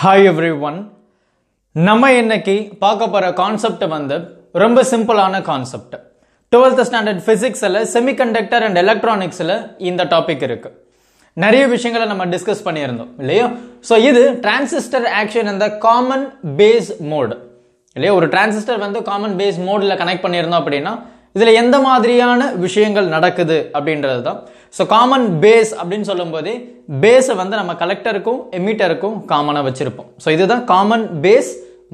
Hi every one நம்ம இன்னைக்கு பார்க்க போகிற கான்செப்ட் வந்து ரொம்ப சிம்பிளான கான்செப்ட் டுவெல்த் ஸ்டாண்டர்ட் ஃபிசிக்ஸில் செமிகண்டக்டர் அண்ட் எலக்ட்ரானிக்ஸில் இந்த டாபிக் இருக்குது நிறைய விஷயங்களை நம்ம டிஸ்கஸ் பண்ணியிருந்தோம் இல்லையா? ஸோ இது டிரான்சிஸ்டர் ஆக்ஷன் இந்த காமன் பேஸ் மோடு இல்லையா? ஒரு டிரான்சிஸ்டர் வந்து காமன் பேஸ் மோடில் கனெக்ட் பண்ணியிருந்தோம் அப்படின்னா இதில் எந்த மாதிரியான விஷயங்கள் நடக்குது அப்படின்றது தான் ஸோ காமன் பேஸ் அப்படின்னு சொல்லும்போது பேஸை வந்து நம்ம கலெக்டருக்கும் எமிட்டருக்கும் காமனாக வச்சுருப்போம். ஸோ இதுதான் காமன் பேஸ்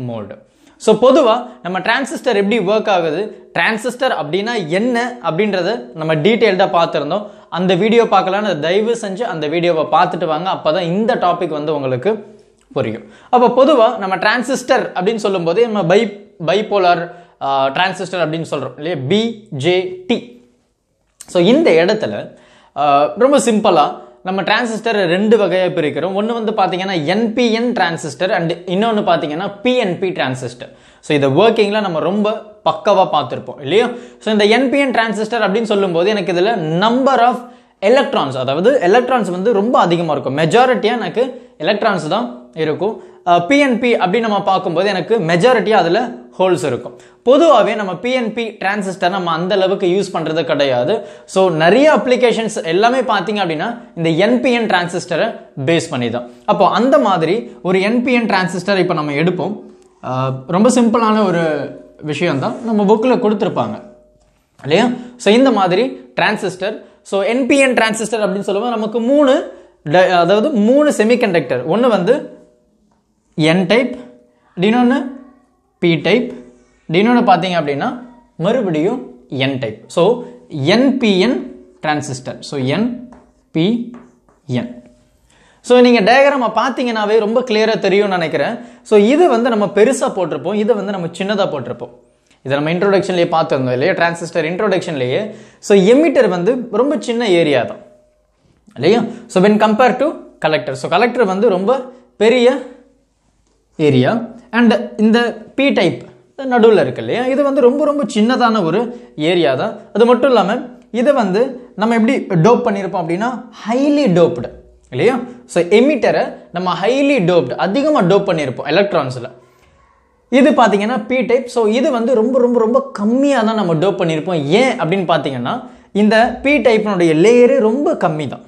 மோல்டு ஸோ பொதுவாக நம்ம டிரான்சிஸ்டர் எப்படி ஒர்க் ஆகுது? டிரான்சிஸ்டர் அப்படின்னா என்ன அப்படின்றத நம்ம டீட்டெயில்டாக பார்த்துருந்தோம். அந்த வீடியோ பார்க்கலான்னு தயவு செஞ்சு அந்த வீடியோவை பார்த்துட்டு வாங்க. அப்போ தான் இந்த டாபிக் வந்து உங்களுக்கு புரியும். அப்போ பொதுவாக நம்ம டிரான்சிஸ்டர் அப்படின்னு சொல்லும்போது நம்ம பை பைபோலார் டிரான்சிஸ்டர் அப்படின்னு சொல்கிறோம் இல்லையா? பிஜேடி ஸோ இந்த இடத்துல ரொம்ப சிம்பிளாக நம்ம டிரான்சிஸ்டர் ரெண்டு வகையாக பிரிக்கிறோம். ஒன்று வந்து பார்த்தீங்கன்னா என்பிஎன் டிரான்சிஸ்டர் அண்ட் இன்னொன்று பார்த்தீங்கன்னா பிஎன்பி டிரான்சிஸ்டர். ஸோ இதை ஒர்க்கிங்கில் நம்ம ரொம்ப பக்கவாக பார்த்துருப்போம் இல்லையா? ஸோ இந்த என்பிஎன் டிரான்சிஸ்டர் அப்படின்னு சொல்லும்போது எனக்கு இதில் நம்பர் ஆஃப் எலக்ட்ரான்ஸ் அதாவது எலக்ட்ரான்ஸ் வந்து ரொம்ப அதிகமாக இருக்கும். மெஜாரிட்டியாக எனக்கு எலக்ட்ரான்ஸ் தான் இருக்கும். பிஎன்பி அப்படின்னு நம்ம பார்க்கும்போது எனக்கு மெஜாரிட்டியாக அதில் ஹோல்ஸ் இருக்கும். பொதுவாகவே நம்ம பிஎன்பி டிரான்சிஸ்டர் நம்ம அந்த அளவுக்கு யூஸ் பண்ணுறது கிடையாது. ஸோ நிறைய அப்ளிகேஷன்ஸ் எல்லாமே பார்த்தீங்க அப்படின்னா இந்த என்பிஎன் டிரான்சிஸ்டரை பேஸ் பண்ணி தான். அப்போ அந்த மாதிரி ஒரு என்பிஎன் டிரான்சிஸ்டர் இப்போ நம்ம எடுப்போம். ரொம்ப சிம்பிளான ஒரு விஷயந்தான் நம்ம புக்கில் கொடுத்துருப்பாங்க. இல்லையா? ஸோ இந்த மாதிரி டிரான்சிஸ்டர் ஸோ என்பிஎன் டிரான்சிஸ்டர் அப்படின்னு சொல்லும்போது நமக்கு மூணு ட- அதாவது மூணு செமிகண்டக்டர் ஒன்று வந்து என் டைப் இன்னொன்று பி டைப் இன்னொன்று பார்த்தீங்க அப்படின்னா மறுபடியும் N type so NPN transistor so NPN so நீங்கள் டயக்ராமை பார்த்தீங்கன்னாவே ரொம்ப கிளியராக தெரியும்னு நினைக்கிறேன். ஸோ இது வந்து நம்ம பெருசாக போட்டிருப்போம். இதை வந்து நம்ம சின்னதாக போட்டிருப்போம். இதை நம்ம இன்ட்ரோடக்ஷன்லேயே பார்த்துருந்தோம் இல்லையா? டிரான்சிஸ்டர் இன்ட்ரோடக்ஷன்லேயே ஸோ எமிட்டர் வந்து ரொம்ப சின்ன ஏரியா தான். இல்லையா? So when compare to collector so collector வந்து ரொம்ப பெரிய ஏரியா அண்ட் இந்த பி டைப் நடுவில் இருக்கு இல்லையா? இது வந்து ரொம்ப ரொம்ப சின்னதான ஒரு ஏரியா தான். அது மட்டும் இல்லாமல் இதை வந்து நம்ம எப்படி டோப் பண்ணியிருப்போம் அப்படின்னா ஹைலி டோப்டு இல்லையா? ஸோ எமிட்டரை நம்ம ஹைலி டோப்டு அதிகமாக டோப் பண்ணியிருப்போம் எலக்ட்ரான்ஸில் இது பார்த்தீங்கன்னா பி டைப் ஸோ இது வந்து ரொம்ப ரொம்ப ரொம்ப கம்மியாக தான் நம்ம டோப் பண்ணியிருப்போம் ஏன் அப்படின்னு பார்த்தீங்கன்னா இந்த பி டைப்பினுடைய லேயரு ரொம்ப கம்மி தான்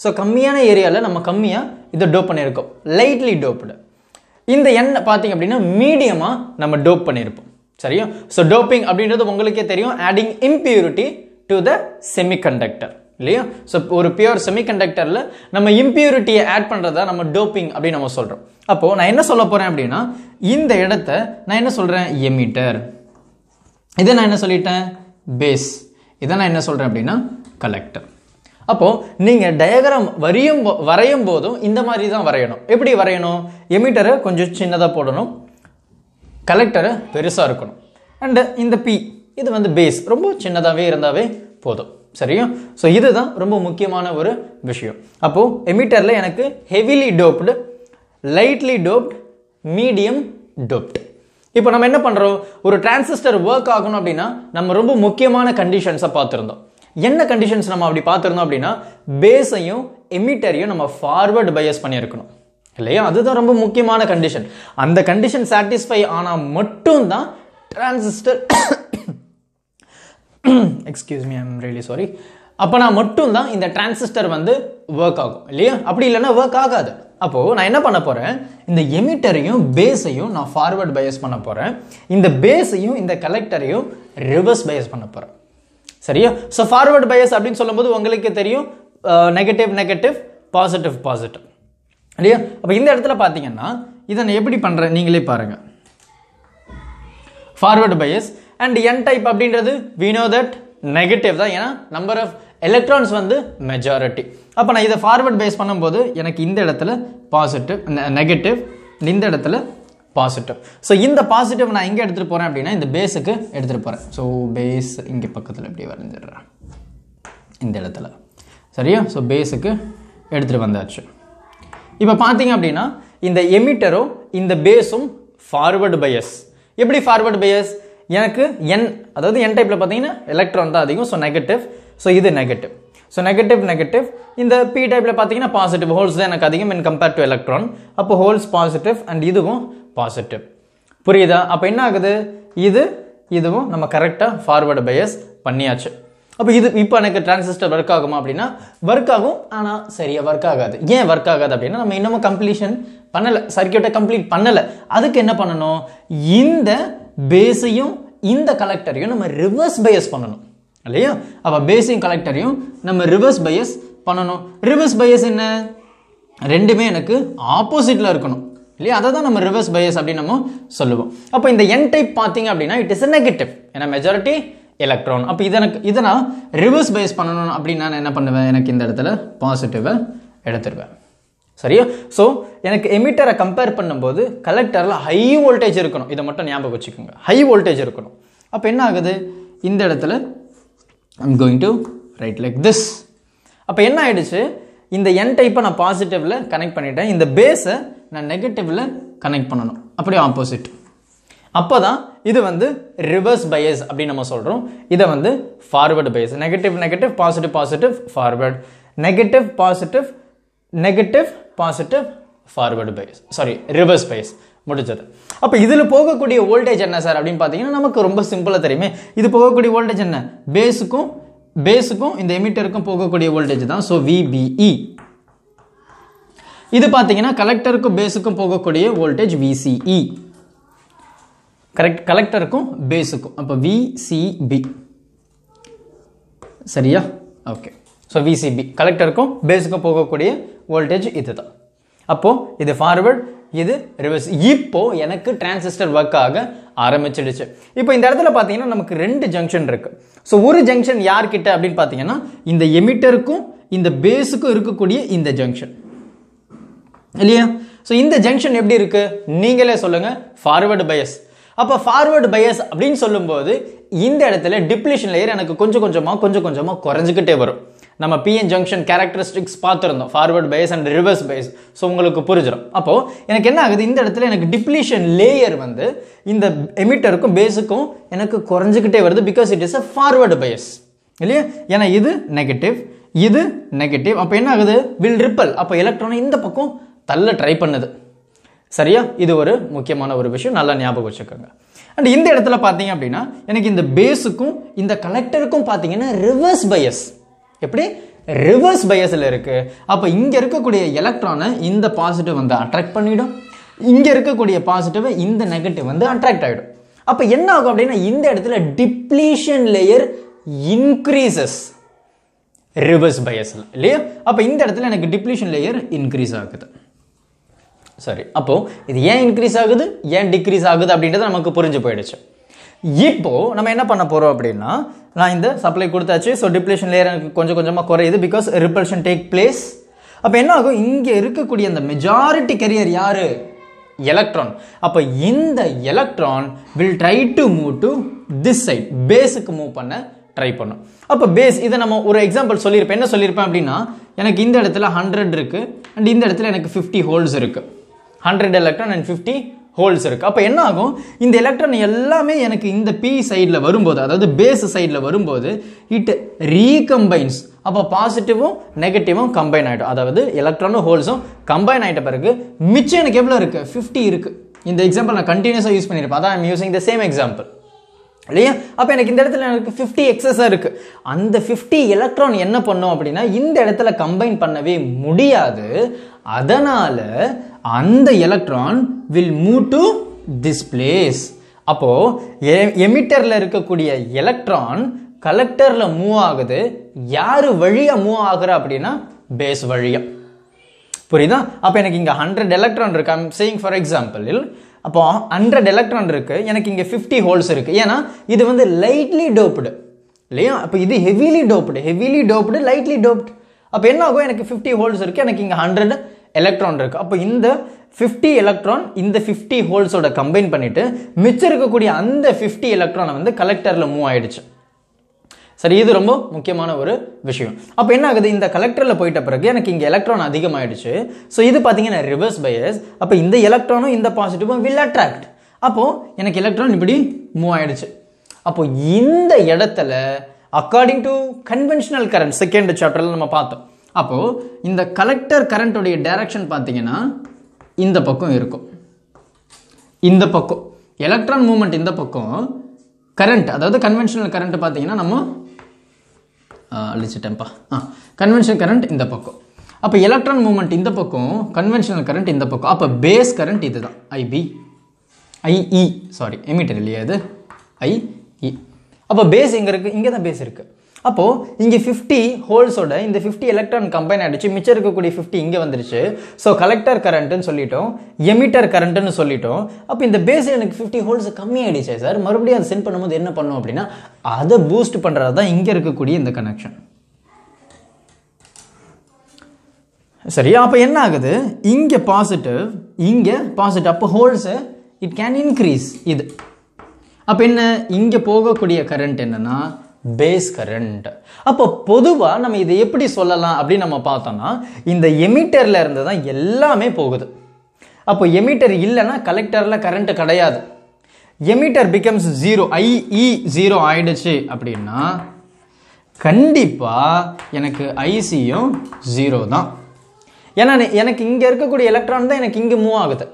ஸோ கம்மியான ஏரியாவில் நம்ம கம்மியாக இதை டோப் பண்ணியிருக்கோம் லைட்லி டோப்டு இந்த எண்ணெய் பார்த்தீங்க அப்படின்னா மீடியமாக நம்ம டோப் பண்ணியிருப்போம். சரியா? ஸோ டோப்பிங் அப்படின்றது உங்களுக்கே தெரியும். Adding impurity to the semiconductor இல்லையா? ஸோ ஒரு பியூர் செமிகண்டக்டரில் நம்ம இம்பியூரிட்டியை ஆட் பண்ணுறதா நம்ம டோப்பிங் அப்படின்னு நம்ம சொல்கிறோம் அப்போது நான் என்ன சொல்ல போகிறேன் அப்படின்னா இந்த இடத்த நான் என்ன சொல்கிறேன் எமிட்டர் இதை நான் என்ன சொல்லிட்டேன்? பேஸ் இதை நான் என்ன சொல்கிறேன் அப்படின்னா? கலெக்டர் அப்போது நீங்கள் டயக்ராம் வரையும் போ- வரையும் போதும் இந்த மாதிரி தான் வரையணும். எப்படி வரையணும்? எமிட்டரை கொஞ்சம் சின்னதாக போடணும். கலெக்டரை பெருசாக இருக்கணும். அண்டு இந்த பி இது வந்து பேஸ் ரொம்ப சின்னதாகவே இருந்தாவே போதும். சரியா? ஸோ இதுதான் ரொம்ப முக்கியமான ஒரு விஷயம். அப்போது எமிட்டரில் எனக்கு heavily doped lightly doped medium doped இப்போ நம்ம என்ன பண்ணுறோம் ஒரு டிரான்சிஸ்டர் ஒர்க் ஆகணும் அப்படின்னா நம்ம ரொம்ப முக்கியமான கண்டிஷன்ஸை பார்த்துருந்தோம். என்ன கண்டிஷன்ஸ் நம்ம அப்படி பார்த்துருந்தோம் அப்படின்னா பேஸையும் எமிட்டரையும் நம்ம ஃபார்வர்டு பையஸ் பண்ணியிருக்கணும். இல்லையா? அதுதான் ரொம்ப முக்கியமான கண்டிஷன் அந்த கண்டிஷன் சாட்டிஸ்ஃபை ஆனால் மட்டும்தான் transistor excuse me I'm really sorry அப்போனா மட்டும்தான் இந்த டிரான்சிஸ்டர் வந்து ஒர்க் ஆகும். இல்லையா? அப்படி இல்லைன்னா ஒர்க் ஆகாது. அப்போது நான் என்ன பண்ண போகிறேன் இந்த எமிட்டரையும் பேஸையும் நான் ஃபார்வர்ட் பயஸ் பண்ண போகிறேன் இந்த பேஸையும் இந்த கலெக்டரையும் ரிவர்ஸ் பயஸ் பண்ண போகிறேன் சரியா? ஸோ ஃபார்வர்ட் பயஸ் அப்படின்னு சொல்லும்போது உங்களுக்கு தெரியும். நெகட்டிவ் நெகட்டிவ் பாசிட்டிவ் பாசிட்டிவ் இல்லையா? அப்போ இந்த இடத்துல பார்த்தீங்கன்னா இதை நான் எப்படி பண்ணுறேன் நீங்களே பாருங்கள் forward bias and N type அப்படின்றது வி நோ தட் நெகட்டிவ் தான். ஏன்னா நம்பர் ஆஃப் எலக்ட்ரான்ஸ் வந்து மெஜாரிட்டி அப்போ நான் இதை ஃபார்வர்ட் பேஸ் பண்ணும்போது எனக்கு இந்த இடத்துல பாசிட்டிவ் நெகட்டிவ் இந்த இடத்துல பாசிட்டிவ் ஸோ இந்த பாசிட்டிவ் நான் எங்கே எடுத்துகிட்டு போகிறேன் அப்படின்னா இந்த பேஸுக்கு எடுத்துகிட்டு போகிறேன் ஸோ பேஸ் இங்கே பக்கத்தில் இப்படி வரைஞ்சிடுறேன். இந்த இடத்துல. சரியா? ஸோ பேஸுக்கு எடுத்துகிட்டு வந்தாச்சு. இப்போ பார்த்தீங்க அப்படின்னா இந்த எமிட்டரும் இந்த பேஸும் ஃபார்வர்டு பையஸ் எப்படி ஃபார்வர்டு பயஸ் எனக்கு என் அதாவது என் டைப்பில் பார்த்தீங்கன்னா எலக்ட்ரான் தான் அதிகம். ஸோ நெகட்டிவ் ஸோ இது நெகட்டிவ் ஸோ நெகட்டிவ் நெகட்டிவ் இந்த பி டைப்பில் பார்த்தீங்கன்னா பாசிட்டிவ் ஹோல்ஸ் தான் எனக்கு அதிகம் இன் கம்பேர் டு எலக்ட்ரான் அப்போ ஹோல்ஸ் பாசிட்டிவ் அண்ட் இதுவும் பாசிட்டிவ் புரியுதா? அப்போ என்ன ஆகுது இது இதுவும் நம்ம கரெக்டாக ஃபார்வர்டு பயஸ் பண்ணியாச்சு. அப்போ இது இப்போ எனக்கு டிரான்சிஸ்டர் ஒர்க் ஆகுமா அப்படின்னா ஒர்க் ஆகும் ஆனால் சரியா ஒர்க் ஆகாது. ஏன் ஒர்க் ஆகாது அப்படின்னா நம்ம இன்னமும் கம்ப்ளீஷன் பண்ணலை சர்க்கியூட்டை கம்ப்ளீட் பண்ணலை. அதுக்கு என்ன பண்ணணும்? இந்த பேஸையும் இந்த கலெக்டரையும் நம்ம ரிவர்ஸ் பயஸ் பண்ணணும். இல்லையா? அப்போ பேஸையும் கலெக்டரையும் நம்ம ரிவர்ஸ் பயஸ் பண்ணணும். ரிவர்ஸ் பயஸ் என்ன? ரெண்டுமே எனக்கு ஆப்போசிட்டில் இருக்கணும். இல்லையா? அதை தான் நம்ம ரிவர்ஸ் பயஸ் அப்படின்னு நம்ம சொல்லுவோம். அப்போ இந்த என் டைப் பார்த்தீங்க அப்படின்னா இட் இஸ் a நெகட்டிவ் ஏன்னா மெஜாரிட்டி எலக்ட்ரான் அப்போ இது எனக்கு இதை நான் ரிவர்ஸ் பயஸ் பண்ணணும் அப்படின்னு நான் என்ன பண்ணுவேன்? எனக்கு இந்த இடத்துல பாசிட்டிவை எடுத்துருவேன். சரியா? ஸோ எனக்கு எமிட்டரை கம்பேர் பண்ணும்போது கலெக்டரில் ஹை வோல்டேஜ் இருக்கணும். இதை மட்டும் ஞாபகம் வச்சுக்கோங்க. ஹை வோல்டேஜ் இருக்கணும். அப்போ என்ன ஆகுது? இந்த இடத்துல I'm going to write like this அப்போ என்ன ஆயிடுச்சு? இந்த என் டைப்பை நான் பாசிட்டிவில் கனெக்ட் பண்ணிட்டேன். இந்த பேஸை நான் நெகட்டிவில் கனெக்ட் பண்ணணும். அப்படியே ஆப்போசிட் அப்போ தான் இது வந்து ரிவர்ஸ் பயஸ் அப்படின்னு நம்ம சொல்கிறோம் இதை வந்து forward bias negative negative positive positive forward negative positive negative positive forward bias sorry reverse bias முடிஞ்சது. அப்போ இதில் போகக்கூடிய வோல்டேஜ் என்ன சார் அப்படின்னு பார்த்தீங்கன்னா நமக்கு ரொம்ப சிம்பிளாக தெரியுமே. இது போகக்கூடிய வோல்டேஜ் என்ன? பேஸுக்கும் பேஸுக்கும் இந்த எமிட்டருக்கும் போகக்கூடிய வோல்டேஜ் தான். ஸோ விபிஇ இது பார்த்தீங்கன்னா கலெக்டருக்கும் பேஸுக்கும் போகக்கூடிய வோல்டேஜ் விசிஇ கரெக்ட் கலெக்டருக்கும் பேஸுக்கும் அப்போ விசிபி சரியா? ஓகே ஸோ விசிபி கலெக்டருக்கும் பேஸுக்கும் போகக்கூடிய வோல்டேஜ் இதுதான். அப்போது இது ஃபார்வர்ட் இது ரிவர்ஸ் இப்போ எனக்கு டிரான்சிஸ்டர் ஒர்க் ஆக ஆரம்பிச்சிடுச்சு. இப்போ இந்த இடத்துல பார்த்தீங்கன்னா நமக்கு ரெண்டு ஜங்ஷன் இருக்கு. ஸோ ஒரு ஜங்ஷன் யார்கிட்ட அப்படின்னு பார்த்தீங்கன்னா இந்த எமிட்டருக்கும் இந்த பேஸுக்கும் இருக்கக்கூடிய இந்த ஜங்ஷன் இல்லையா? ஸோ இந்த ஜங்ஷன் எப்படி இருக்கு? நீங்களே சொல்லுங்க. ஃபார்வர்டு பயஸ் அப்போ ஃபார்வர்டு பயஸ் அப்படின்னு சொல்லும்போது இந்த இடத்துல டிப்ளிஷன் லேயர் எனக்கு கொஞ்சம் கொஞ்சமாக கொஞ்சம் கொஞ்சமாக குறைஞ்சிக்கிட்டே வரும். நம்ம பிஎன் ஜங்ஷன் கேரக்டரிஸ்டிக்ஸ் பார்த்துருந்தோம். Forward bias and reverse bias so உங்களுக்கு புரிஞ்சிடும் அப்போ எனக்கு என்ன ஆகுது? இந்த இடத்துல எனக்கு டிப்ளிஷன் லேயர் வந்து இந்த எமிட்டருக்கும் பேஸுக்கும் எனக்கு குறைஞ்சிக்கிட்டே வருது because it is a forward bias இல்லையா? ஏன்னா இது நெகட்டிவ் இது நெகட்டிவ் அப்போ என்ன ஆகுது? வில் ரிப்பல் அப்போ எலக்ட்ரான் இந்த பக்கம் தள்ள ட்ரை பண்ணுது. சரியா? இது ஒரு முக்கியமான ஒரு விஷயம். நல்லா ஞாபகம் வச்சுக்கோங்க. அண்ட் இந்த இடத்துல பார்த்தீங்க அப்படின்னா எனக்கு இந்த பேஸுக்கும் இந்த கலெக்டருக்கும் பார்த்தீங்கன்னா ரிவர்ஸ் பயஸ் எப்படி? ரிவர்ஸ் பயஸில் இருக்குது அப்போ இங்கே இருக்கக்கூடிய எலக்ட்ரானை இந்த பாசிட்டிவ் வந்து அட்ராக்ட் பண்ணிடும். இங்கே இருக்கக்கூடிய பாசிட்டிவை இந்த நெகட்டிவ் வந்து அட்ராக்ட் ஆகிடும் அப்போ என்ன ஆகும் அப்படின்னா இந்த இடத்துல டிப்ளீஷன் லேயர் இன்க்ரீசஸ் ரிவர்ஸ் பயஸில் இல்லையா? அப்போ இந்த இடத்துல எனக்கு டிப்ளீஷன் லேயர் இன்க்ரீஸ் ஆகுது. சரி அப்போ இது ஏன் இன்க்ரீஸ் ஆகுது? ஏன் டிக்ரீஸ் ஆகுது அப்படின்றது நமக்கு புரிஞ்சு போயிடுச்சு. இப்போ நம்ம என்ன பண்ண போறோம் அப்படின்னா நான் இந்த சப்ளை கொடுத்தாச்சு ஸோ டிப்ளேஷன் லேயர் எனக்கு கொஞ்சம் கொஞ்சமாக குறையுது பிகாஸ் ரிப்பல்ஷன் டேக் பிளேஸ் அப்போ என்ன ஆகும்? இங்கே இருக்கக்கூடிய அந்த மெஜாரிட்டி கெரியர் யாரு? எலக்ட்ரான் அப்போ இந்த electron will try to move to this side பேஸுக்கு move பண்ண ட்ரை பண்ணும். அப்போ பேஸ் இதை நம்ம ஒரு எக்ஸாம்பிள் சொல்லியிருப்பேன். என்ன சொல்லியிருப்பேன் அப்படின்னா எனக்கு இந்த இடத்துல ஹண்ட்ரட் இருக்குது அண்ட் இந்த இடத்துல எனக்கு ஃபிஃப்டி ஹோல்ஸ் இருக்குது hundred electron and fifty holes இருக்குது அப்போ என்ன ஆகும்? இந்த எலக்ட்ரான் எல்லாமே எனக்கு இந்த பி சைடில் வரும்போது அதாவது பேஸ் சைடில் வரும்போது இட் ரீகம்பைன்ஸ் அப்போ பாசிட்டிவும் நெகட்டிவும் கம்பைன் ஆகிடும் அதாவது எலக்ட்ரானும் ஹோல்ஸும் கம்பைன் ஆகிட்ட பிறகு மிச்சம் எனக்கு எவ்வளோ இருக்குது ஃபிஃப்டி இருக்குது இந்த எக்ஸாம்பிள் நான் கண்டினியூஸாக யூஸ் பண்ணியிருப்பேன் அதான் I'm using the same example இல்லையா? அப்போ எனக்கு இந்த இடத்துல எனக்கு ஃபிஃப்டி எக்ஸஸாக இருக்குது அந்த ஃபிஃப்டி எலக்ட்ரான் என்ன பண்ணும் அப்படின்னா இந்த இடத்துல கம்பைன் பண்ணவே முடியாது. அதனால் அந்த electron will move to this place அப்போது எமிட்டரில் இருக்கக்கூடிய எலக்ட்ரான் கலெக்டரில் மூவ் ஆகுது. யார் வழியாக மூவ் ஆகுற அப்படின்னா பேஸ் வழியாக புரியுதா? அப்போ எனக்கு இங்கே ஹண்ட்ரட் எலக்ட்ரான் இருக்கு? ஐம் சேயிங் ஃபார் எக்ஸாம்பிள் அப்போ ஹண்ட்ரட் எலக்ட்ரான் இருக்குது எனக்கு இங்கே ஃபிஃப்டி ஹோல்ஸ் இருக்குது ஏன்னா இது வந்து லைட்லி டோப்டு இல்லையா? அப்போ இது heavily doped heavily doped lightly doped அப்போ என்ன ஆகும்? எனக்கு ஃபிஃப்டி ஹோல்ஸ் இருக்குது எனக்கு இங்கே ஹண்ட்ரட் எலக்ட்ரான் இருக்குது அப்போ இந்த ஃபிஃப்டி எலக்ட்ரான் இந்த ஃபிஃப்டி ஹோல்ஸோட கம்பைன் பண்ணிவிட்டு மிச்சம் இருக்கக்கூடிய அந்த ஃபிஃப்டி எலக்ட்ரானை வந்து கலெக்டரில் மூவ் ஆகிடுச்சு சரி இது ரொம்ப முக்கியமான ஒரு விஷயம். அப்போ என்ன ஆகுது? இந்த கலெக்டரில் போயிட்ட பிறகு எனக்கு இங்கே எலக்ட்ரான் அதிகமாகிடுச்சு ஸோ இது பார்த்தீங்கன்னா ரிவர்ஸ் பயஸ் அப்போ இந்த எலக்ட்ரானும் இந்த பாசிட்டிவும் வில் அட்ராக்ட் அப்போது எனக்கு எலக்ட்ரான் இப்படி மூவ் ஆகிடுச்சு அப்போ இந்த இடத்துல according to conventional current second சாப்டரில் நம்ம பார்த்தோம். அப்போது இந்த கலெக்டர் கரண்ட்டுடைய டைரக்ஷன் பார்த்தீங்கன்னா இந்த பக்கம் இருக்கும். இந்த பக்கம். எலக்ட்ரான் மூமெண்ட் இந்த பக்கம் கரண்ட் அதாவது கன்வென்ஷனல் கரண்ட் பார்த்தீங்கன்னா நம்ம அழிச்சிட்டேன்ப்பா ஆ கன்வென்ஷனல் கரண்ட் இந்த பக்கம். அப்போ எலக்ட்ரான் மூமெண்ட் இந்த பக்கம் கன்வென்ஷனல் கரண்ட் இந்த பக்கம். அப்போ பேஸ் கரண்ட் இது தான் ஐபி ஐஇ சாரி எமிட்டர் இல்லையா இது? ஐஇ அப்போ பேஸ் எங்கே இருக்குது இங்கே தான் பேஸ் இருக்குது அப்போது இங்கே ஃபிஃப்டி ஹோல்ஸோட இந்த ஃபிஃப்டி எலக்ட்ரான் கம்பைன் ஆகிடுச்சு மிச்சம் இருக்கக்கூடிய ஃபிஃப்டி இங்கே வந்துருச்சு. ஸோ கலெக்டர் கரண்ட்டுன்னு சொல்லிட்டோம். எமிட்டர் கரண்ட்டுன்னு சொல்லிட்டோம். அப்போ இந்த பேஸ் எனக்கு ஃபிஃப்டி ஹோல்ஸ் கம்மியாயிடுச்சே சார் மறுபடியும் அதை சென்ட் பண்ணும்போது என்ன பண்ணும் அப்படின்னா அதை பூஸ்ட் பண்ணுறது தான் இங்கே இருக்கக்கூடிய இந்த கனெக்ஷன் சரியா அப்போ என்ன ஆகுது? இங்கே பாசிட்டிவ் இங்கே பாசிட்டிவ் அப்போ ஹோல்ஸு இட் கேன் இன்க்ரீஸ் இது. அப்போ என்ன? இங்கே போகக்கூடிய கரண்ட் என்னன்னா பேஸ் கரண்ட் அப்போ பொதுவாக நம்ம இதை எப்படி சொல்லலாம் அப்படின்னு நம்ம பார்த்தோம்னா இந்த எமிட்டரில் இருந்து தான் எல்லாமே போகுது. அப்போ எமிட்டர் இல்லைன்னா கலெக்டரில் கரண்ட் கிடையாது. Emitter becomes zero IE zero ஆயிடுச்சு அப்படின்னா கண்டிப்பாக எனக்கு ஐசியும் ஜீரோ தான். ஏன்னா எனக்கு இங்கே இருக்கக்கூடிய எலக்ட்ரான் தான் எனக்கு இங்கே மூவ் ஆகுது.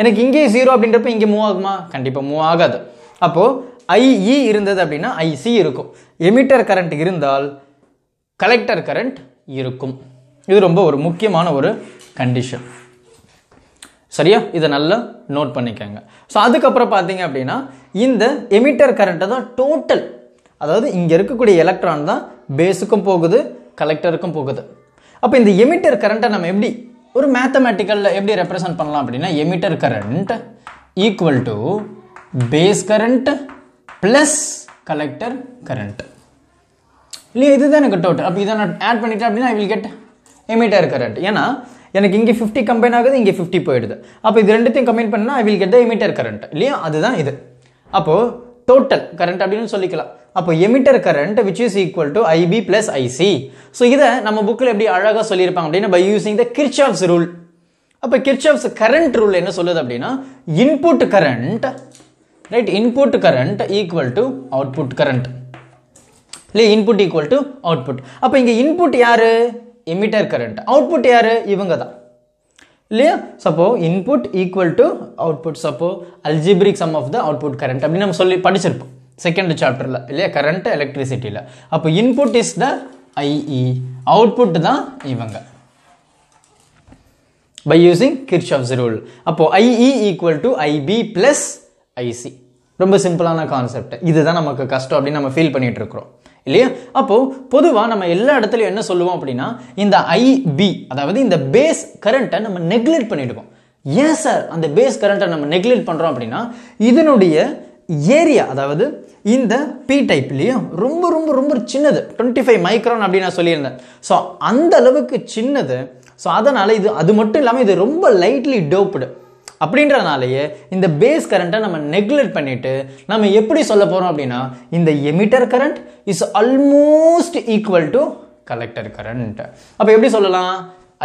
எனக்கு இங்கே ஜீரோ அப்படின்றப்ப இங்கே மூவ் ஆகுமா? கண்டிப்பாக மூவ் ஆகாது. அப்போது ஐஇ இருந்தது அப்படின்னா ஐசி இருக்கும். எமிட்டர் கரண்ட் இருந்தால் கலெக்டர் கரண்ட் இருக்கும். இது ரொம்ப ஒரு முக்கியமான ஒரு கண்டிஷன் சரியா? இதை நல்லா நோட் பண்ணிக்கோங்க. ஸோ அதுக்கப்புறம் பார்த்தீங்க அப்படின்னா இந்த எமிட்டர் கரண்ட்டை தான் டோட்டல் அதாவது இங்கே இருக்கக்கூடிய எலக்ட்ரான் தான் பேஸுக்கும் போகுது கலெக்டருக்கும் போகுது. அப்போ இந்த எமிட்டர் கரண்ட்டை நம்ம எப்படி ஒரு மேத்தமேட்டிக்கலில் எப்படி ரெப்ரசன்ட் பண்ணலாம் அப்படின்னா emitter current equal to base current plus collector current இல்லையா இதுதான் எனக்கு டோட்டல் அப்போ இதை நான் ஆட் பண்ணிட்டேன் அப்படின்னா I will get emitter current ஏன்னா எனக்கு இங்கே ஃபிஃப்டி கம்பைன் ஆகுது இங்கே ஃபிஃப்டி போயிடுது. அப்போ இது ரெண்டுத்தையும் கம்பைன் பண்ணால் I will get the emitter current இல்லையா அதுதான் இது. அப்போது டோட்டல் கரண்ட் அப்படின்னு சொல்லிக்கலாம். அப்போ emitter current which is equal to IB plus IC so இதை நம்ம புக்கில் எப்படி அழகாக சொல்லியிருப்பாங்க அப்படின்னா by using the Kirchhoff's rule அப்போ கிர்ச்சாப்ஸ் கரண்ட் ரூல் என்ன சொல்லுது அப்படின்னா input current right input current equal to output current இல்லையா இன்புட் ஈக்குவல் டு அவுட்புட் அப்போ இங்கே இன்புட் யார்? எமிட்டர் கரண்ட் அவுட்புட் யாரு? இவங்க தான் இல்லையா suppose input equal to output suppose algebraic sum of the output current அப்படின்னு நம்ம சொல்லி படிச்சிருப்போம். செகண்ட் சாப்டரில் இல்லையா? கரண்ட் எலக்ட்ரிசிட்டியில் அப்போ input is the IE output தான் இவங்க. பை யூசிங் கிர்ச்சாஃப்ஸ் ரூல் அப்போ IE equal to IB plus IC ரொம்ப சிம்பிளான கான்செப்ட் இதுதான் நமக்கு கஷ்டம் அப்படின்னு நம்ம ஃபீல் பண்ணிட்டு இருக்கிறோம். இல்லையா? அப்போது பொதுவாக நம்ம எல்லா இடத்துலையும் என்ன சொல்லுவோம் அப்படின்னா இந்த ஐபி அதாவது இந்த பேஸ் கரண்ட்டை நம்ம நெக்லெக்ட் பண்ணிடுவோம். ஏன் சார் அந்த பேஸ் கரண்ட்டை நம்ம நெக்லெக்ட் பண்ணுறோம் அப்படின்னா இதனுடைய ஏரியா அதாவது இந்த பி டைப் இல்லையா? ரொம்ப ரொம்ப ரொம்ப சின்னது. டுவெண்ட்டி ஃபைவ் மைக்ரான் அப்படின்னு நான் சொல்லியிருந்தேன். ஸோ அந்த அளவுக்கு சின்னது. ஸோ அதனால் இது அது மட்டும் இல்லாமல் இது ரொம்ப லைட்லி டோப்டு அப்படின்றனாலேயே இந்த பேஸ் கரண்ட்டை நம்ம நெக்லெக்ட் பண்ணிட்டு நம்ம எப்படி சொல்ல போகிறோம் அப்படின்னா இந்த emitter current is almost equal to collector current அப்போ எப்படி சொல்லலாம்?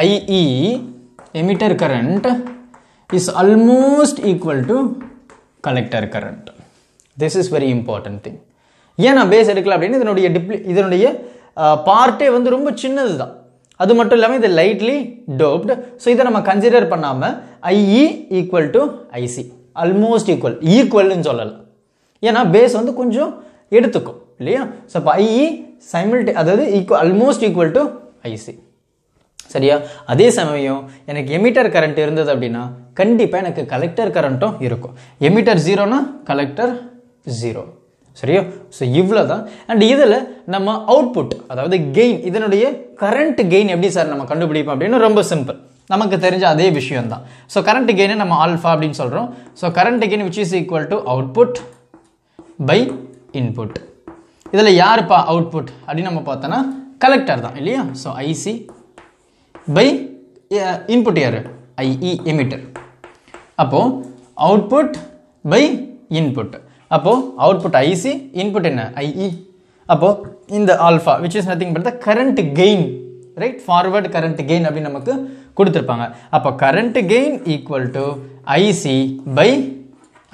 IE emitter current is almost equal to collector current this is very important thing ஏன் நான் பேஸ் எடுக்கல அப்படின்னு இதனுடைய டிப்ளி இதனுடைய பார்ட்டே வந்து ரொம்ப சின்னது தான் அது மட்டும் இல்லாமல் இது லைட்லி டோப்டு ஸோ இதை நம்ம கன்சிடர் பண்ணாமல் IE equal to IC almost equal ஈக்குவல்னு சொல்லலாம் ஏன்னா பேஸ் வந்து கொஞ்சம் எடுத்துக்கும். இல்லையா? ஸோ இப்போ ஐஇ சைமில்டே அதாவது equal almost equal to IC சரியா? அதே சமயம் எனக்கு எமிட்டர் கரண்ட் இருந்தது அப்படின்னா கண்டிப்பாக எனக்கு கலெக்டர் கரண்ட்டும் இருக்கும். எமிட்டர் ஜீரோனா கலெக்டர் ஜீரோ சரியா? ஸோ இவ்வளோ தான் அண்ட் இதில் நம்ம அவுட்புட் அதாவது கெயின் இதனுடைய கரண்ட் கெயின் எப்படி சார் நம்ம கண்டுபிடிப்போம் அப்படின்னு ரொம்ப சிம்பிள் நமக்கு தெரிஞ்ச அதே விஷயம் தான் ஸோ கரண்ட் கெயினை நம்ம ஆல்ஃபா அப்படின்னு சொல்கிறோம் so current gain which is equal to output by input இதில் யாருப்பா அவுட்புட் அப்படின்னு நம்ம பார்த்தோன்னா கலெக்டர் தான் இல்லையா? ஸோ ஐசி பை இன்புட் யார்? ஐஇ எமிட்டர் அப்போது அவுட்புட் பை இன்புட் அப்போது அவுட்புட் ஐசி இன்புட் என்ன? ஐஇ அப்போது இந்த alpha which is nothing but the current gain right forward current gain அப்படின்னு நமக்கு கொடுத்துருப்பாங்க. அப்போ current gain equal to IC by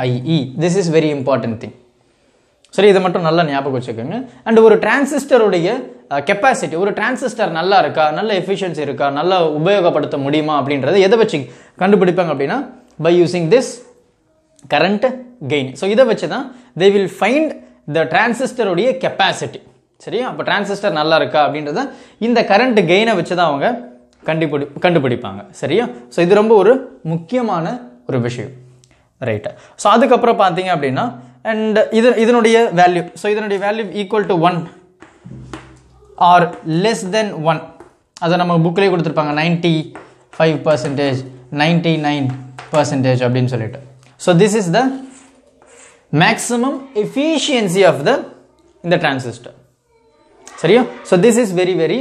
IE this is very important thing சரி இதை மட்டும் நல்லா ஞாபகம் வச்சுக்கோங்க. அண்ட் ஒரு டிரான்சிஸ்டருடைய கெப்பாசிட்டி ஒரு டிரான்சிஸ்டர் நல்லா இருக்கா நல்ல எஃபிஷியன்சி இருக்கா நல்லா உபயோகப்படுத்த முடியுமா அப்படின்றத எதை வச்சு கண்டுபிடிப்பாங்க அப்படின்னா? By using this current gain so இதை வச்சு தான் தே வில் ஃபைண்ட் த டிரான்சிஸ்டருடைய கெப்பாசிட்டி சரியா? அப்போ டிரான்சிஸ்டர் நல்லா இருக்கா அப்படின்றத இந்த கரண்ட் கெயினை வச்சு தான் அவங்க கண்டுபிடி கண்டுபிடிப்பாங்க. சரியா? ஸோ இது ரொம்ப ஒரு முக்கியமான ஒரு விஷயம். ரைட்டா ஸோ அதுக்கப்புறம் பார்த்தீங்க அப்படின்னா அண்ட் இது இதனுடைய வேல்யூ ஸோ இதனுடைய value equal to one or less than one அதை நம்ம புக்கிலே கொடுத்துருப்பாங்க. Ninety five percentage ninety nine percentage அப்படின்னு சொல்லிட்டு. So this is the maximum efficiency of the இந்த டிரான்சிஸ்டர் சரியா? So this is very very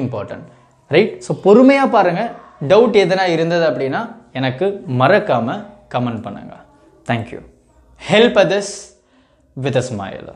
important right so பொறுமையாக பாருங்கள் டவுட் எதனா இருந்தது அப்படின்னா எனக்கு மறக்காமல் கமெண்ட் பண்ணுங்கள் thank you help others with a smile